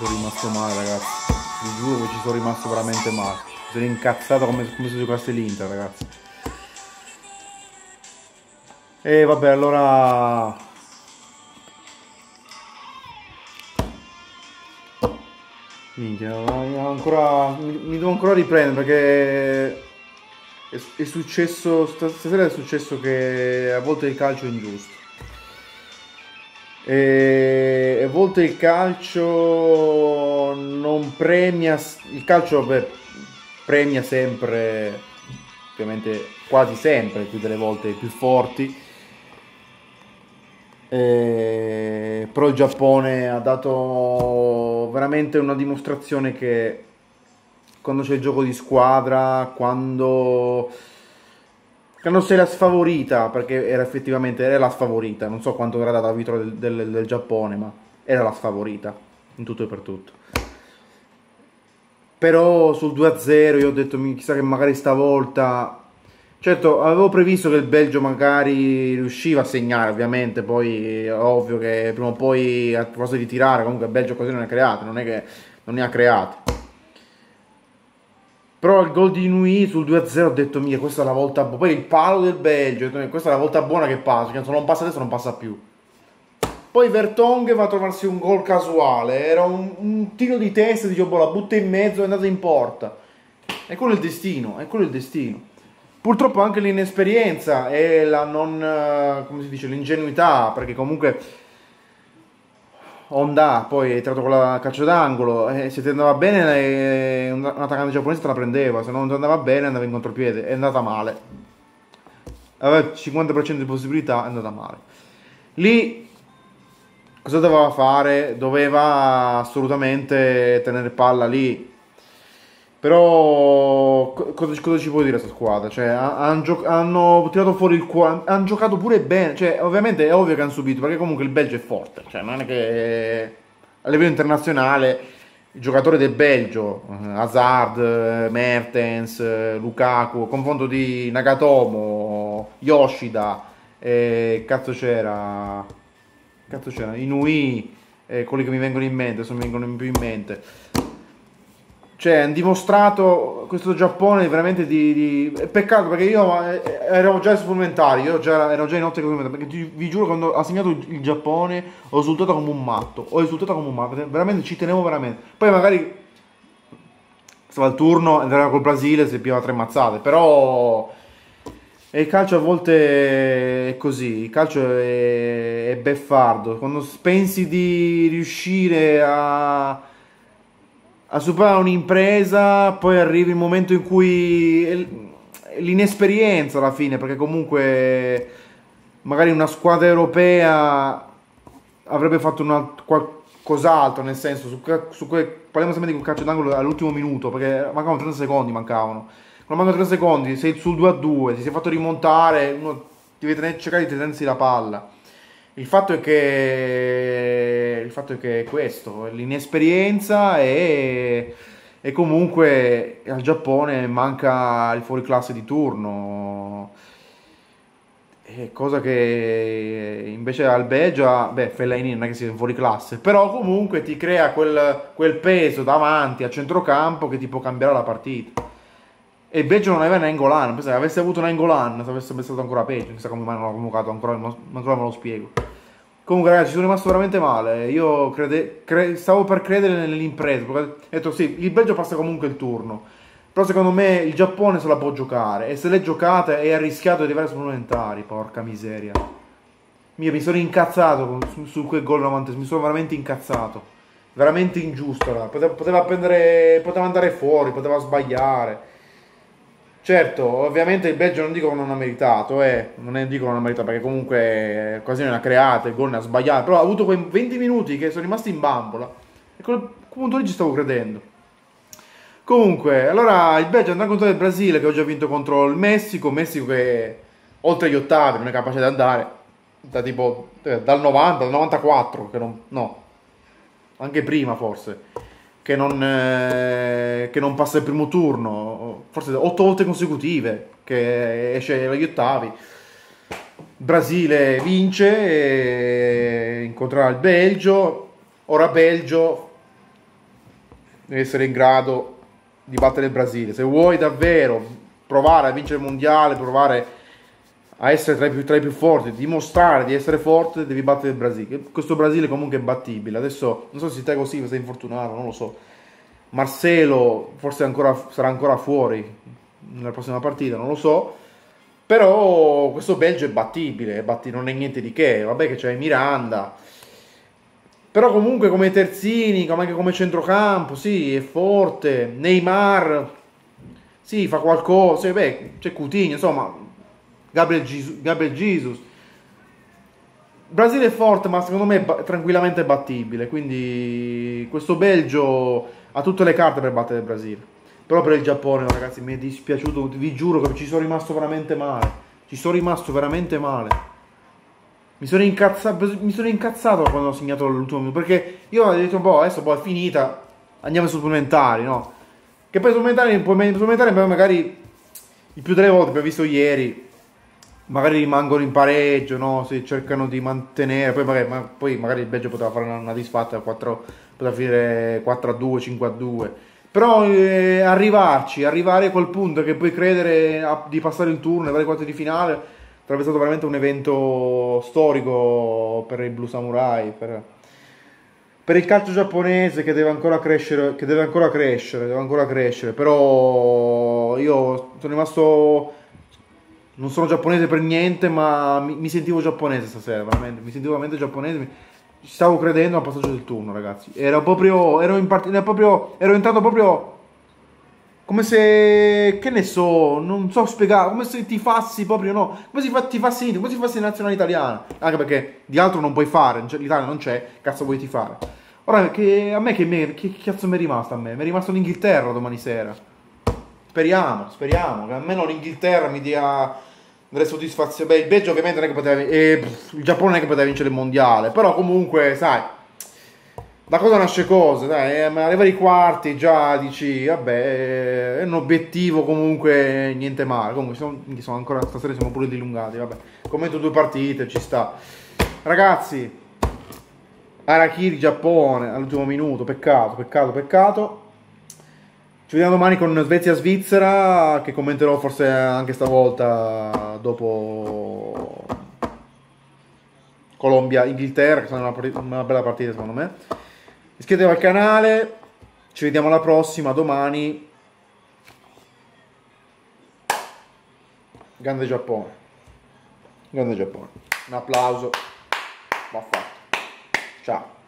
sono rimasto male, ragazzi. Vi giuro che ci sono rimasto veramente male. Sono incazzato come, come se giocasse l'Inter, ragazzi. E vabbè, allora... Minchia, ancora... mi, mi devo ancora riprendere perché... È, è successo, stasera è successo che a volte il calcio è ingiusto. E a volte il calcio non premia, il calcio beh, premia sempre, ovviamente quasi sempre, più delle volte più forti. E, però il Giappone ha dato veramente una dimostrazione che quando c'è il gioco di squadra, quando quando sei la sfavorita, perché era effettivamente era la sfavorita, non so quanto era data vittoria del, del, del, Giappone, ma era la sfavorita in tutto e per tutto. Però sul 2-0 io ho detto, chissà che magari stavolta... Certo, avevo previsto che il Belgio magari riusciva a segnare, ovviamente, poi è ovvio che prima o poi a proposito di tirare, comunque il Belgio così non ne ha create, non è che non ne ha create. Però il gol di Nui sul 2-0 ho detto, mia, questa è la volta buona. Poi il palo del Belgio, questa è la volta buona che passa, che se non passa adesso non passa più. Poi Vertonghe va a trovarsi un gol casuale, era un, un tiro di testa, dicevo, boh, la butta in mezzo è andata in porta. E quello è il destino, è quello il destino. Purtroppo anche l'inesperienza e la non, eh, come si dice, l'ingenuità, perché comunque Honda poi è entrato con la calcio d'angolo e se ti andava bene eh, un attaccante giapponese te la prendeva, se non ti andava bene andava in contropiede, è andata male. Aveva il 50% di possibilità, è andata male. Lì cosa doveva fare? Doveva assolutamente tenere palla lì però cosa, cosa, ci può dire questa squadra? Cioè, hanno, gio- hanno tirato fuori il cuore, hanno giocato pure bene. Cioè, ovviamente è ovvio che hanno subito, perché comunque il Belgio è forte. Cioè, non è che a livello internazionale i giocatori del Belgio, eh, Hazard, eh, Mertens, eh, Lukaku, confronto di Nagatomo, Yoshida, eh, cazzo c'era, cazzo c'era, Inui, eh, quelli che mi vengono in mente, adesso mi vengono più in mente cioè, hanno dimostrato questo Giappone veramente di, di... Peccato perché io eh, ero già supplementari, io già, ero già in ottica perché ti, vi giuro quando ha segnato il Giappone ho risultato come un matto, ho risultato come un matto, veramente ci tenevo veramente. Poi magari stava il turno, andava col Brasile, si pigliava tre mazzate, però... E il calcio a volte è così, il calcio è, è beffardo, quando pensi di riuscire a a superare un'impresa, poi arriva il momento in cui l'inesperienza alla fine, perché comunque magari una squadra europea avrebbe fatto una, qualcos'altro, nel senso, su, su que, parliamo sempre di un calcio d'angolo all'ultimo minuto, perché mancavano 30 secondi, mancavano. Quando mancano 30 secondi, sei sul 2 a 2, ti sei fatto rimontare, uno deve cercare di tenersi la palla. Il fatto è che, il fatto è, che è questo, l'inesperienza e, e comunque al Giappone manca il fuoriclasse di turno. cosa che invece al Belgio, beh, Fellaini non è che sia fuori classe, però comunque ti crea quel, quel peso davanti a centrocampo che ti può cambiare la partita. E il Belgio non aveva Nengolan, pensavo avesse avuto Nengolan sarebbe stato ancora peggio, chissà come mai non l'ho convocato, ancora, ancora me lo spiego. Comunque ragazzi, sono rimasto veramente male, io crede, cre, stavo per credere nell'impresa, ho detto sì, il Belgio passa comunque il turno, però secondo me il Giappone se la può giocare, e se l'è giocata è arrischiato di arrivare supplementari, porca miseria. Mio, mi sono incazzato su, su quel gol 90, mi sono veramente incazzato, veramente ingiusto, poteva, poteva, prendere, poteva andare fuori, poteva sbagliare. Certo, ovviamente il Belgio non dico che non ha meritato, eh, non è, dico che non ha meritato perché comunque occasione ne ha create, il gol ne ha sbagliato, però ha avuto quei 20 minuti che sono rimasti in bambola e quel punto lì ci stavo credendo. Comunque, allora il Belgio andrà contro il Brasile che oggi ha vinto contro il Messico, Messico che oltre agli ottavi non è capace di andare, da tipo eh, dal 90, dal 94, che non, no, anche prima forse che non, eh, che non passa il primo turno, forse otto volte consecutive che esce agli ottavi. Brasile vince, incontrerà il Belgio, ora Belgio devi essere in grado di battere il Brasile. Se vuoi davvero provare a vincere il mondiale, provare a essere tra i, più, tra i più forti, dimostrare di essere forte, devi battere il Brasile. Questo Brasile comunque è battibile. Adesso non so se te così, sei infortunato, non lo so. Marcelo forse ancora, sarà ancora fuori nella prossima partita, non lo so. Però questo Belgio è battibile, è batti, non è niente di che. Vabbè che c'è Miranda. Però comunque come terzini, anche come centrocampo, sì, è forte. Neymar, sì, fa qualcosa. Beh, c'è Coutinho, insomma, Gabriel Jesus. Gabriel Jesus. Brasile è forte, ma secondo me è tranquillamente battibile. Quindi questo Belgio ha tutte le carte per battere il Brasile. Però per il Giappone, ragazzi, mi è dispiaciuto. Vi giuro che ci sono rimasto veramente male. Ci sono rimasto veramente male. Mi sono mi sono incazzato quando ho segnato l'ultimo minuto. Perché io ho detto, boh, adesso poi è finita. Andiamo ai supplementari, no? Che poi supplementari, supplementari magari il più delle volte, abbiamo visto ieri, magari rimangono in pareggio, no? Se cercano di mantenere, poi magari, ma, poi magari il Belgio poteva fare una, una disfatta, 4, poteva finire 4 a 2, 5 a 2. Però eh, arrivarci, arrivare a quel punto che puoi credere a, di passare il turno e avere quarti di finale, sarebbe stato veramente un evento storico per i Blue Samurai, per, per il calcio giapponese che deve ancora crescere, che deve ancora crescere, deve ancora crescere. Però io sono rimasto non sono giapponese per niente, ma mi, mi, sentivo giapponese stasera, veramente. Mi sentivo veramente giapponese. Mi, stavo credendo al passaggio del turno, ragazzi. Ero proprio. Ero, in part- proprio, ero entrato proprio. Come se. Che ne so, non so spiegare. Come se ti fassi proprio, no. Come se ti fassi, come se ti fassi in nazionale italiana. Anche perché di altro non puoi fare. L'Italia non c'è, cazzo vuoi ti fare. Ora, che, a me che, me, che cazzo mi è rimasto a me? Mi è rimasto l'Inghilterra domani sera. Speriamo, speriamo. Che almeno l'Inghilterra mi dia delle soddisfazioni. Beh, il Belgio ovviamente non è che poteva eh, il Giappone non è che poteva vincere il mondiale, però comunque, sai, da cosa nasce cosa, dai, eh, arrivare ai quarti già dici, vabbè, è un obiettivo comunque niente male. Comunque sono, sono ancora stasera siamo pure dilungati, vabbè. Commento due partite, ci sta. Ragazzi, Arakiri Giappone all'ultimo minuto, peccato, peccato, peccato. Ci vediamo domani con Svezia-Svizzera, che commenterò forse anche stavolta dopo Colombia-Inghilterra, che sarà una, bella partita secondo me. Iscrivetevi al canale, ci vediamo alla prossima, domani. Grande Giappone. Grande Giappone. Un applauso. Va fatto. Ciao.